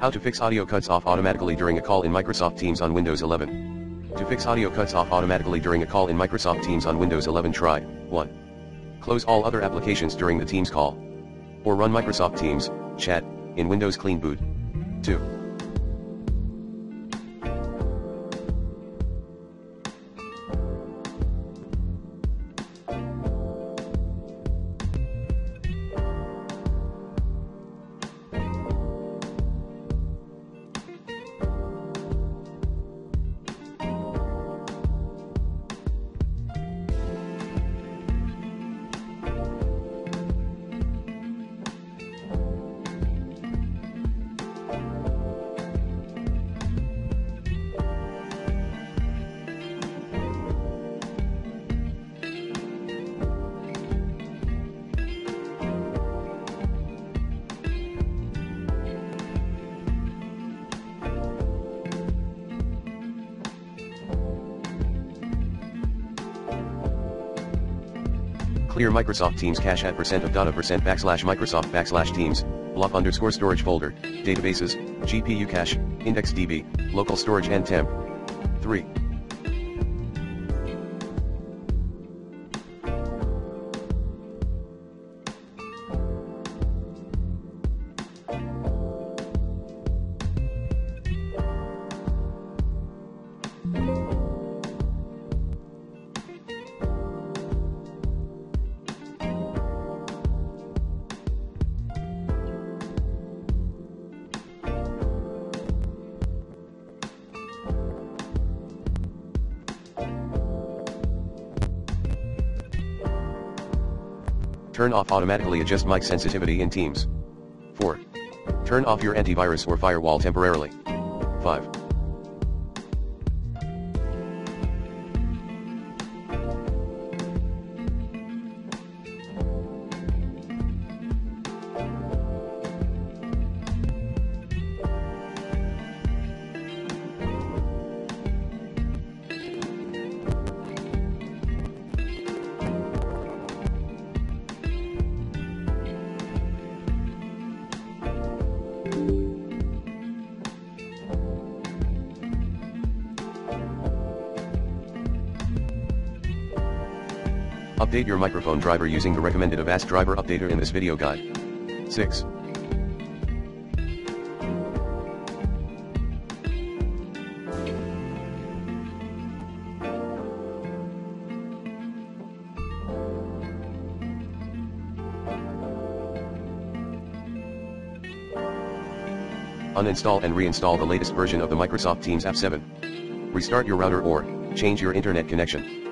How to fix audio cuts off automatically during a call in Microsoft Teams on Windows 11. To fix audio cuts off automatically during a call in Microsoft Teams on Windows 11 try, 1. Close all other applications during the Teams call. Or run Microsoft Teams, chat, in Windows Clean Boot. 2. Clear Microsoft Teams cache at percent AppData percent backslash Microsoft backslash Teams, block underscore storage folder, databases, GPU cache, IndexedDB, local storage and temp. 3. Turn off automatically adjust mic sensitivity in Teams. 4. Turn off your antivirus or firewall temporarily. 5. Update your microphone driver using the recommended Avast driver updater in this video guide. 6. Uninstall and reinstall the latest version of the Microsoft Teams App 7. Restart your router or change your internet connection.